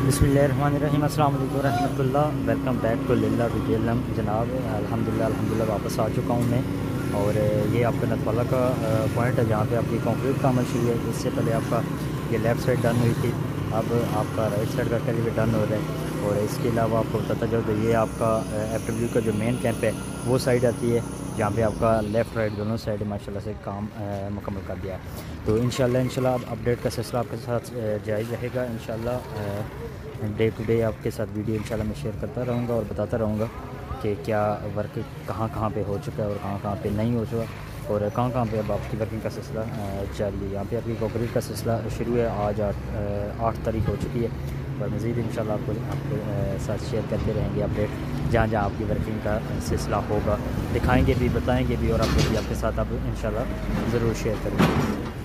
बसमीम अल्लाम वरहमतुल्लाह। वेलकम बैक टू लिल्ला विजयलम जनाब, अल्हम्दुलिल्लाह अल्हम्दुलिल्लाह, वापस आ चुका हूँ मैं। और ये आपका नतवाला का पॉइंट है जहाँ पे आपकी कंक्रीट का अमल शुरू है। इससे पहले आपका ये लेफ़्ट साइड डन हुई थी। अब आपका राइट साइड का करीब डन हो रहा है। और इसके अलावा आपको बताता जाओ तो ये आपका एफ़ का जो मेन कैंप है, वो साइड आती है। जहाँ पे आपका लेफ़्ट राइट दोनों साइड माशाल्लाह से काम मुकम्मल कर दिया है। तो इन इंशाल्लाह अब अपडेट का सिलसिला आपके साथ जारी रहेगा। इन डे टू डे आपके साथ वीडियो इंशाल्लाह मैं शेयर करता रहूँगा और बताता रहूँगा कि क्या वर्क कहाँ कहाँ पे हो चुका है और कहाँ कहाँ पे नहीं हो चुका और कहाँ कहाँ पे अब आपकी वर्किंग का सिलसिला जारी है। यहाँ पे आपकी कॉकरीट का सिलसिला शुरू है, आज आठ तारीख हो चुकी है और मज़ीद इन आपको, आपके साथ शेयर करते रहेंगे अपडेट जहाँ जहाँ आपकी वर्किंग का सिलसिला होगा, दिखाएँगे भी, बताएँगे भी और आपको भी आपके साथ आप इन ज़रूर शेयर करेंगे।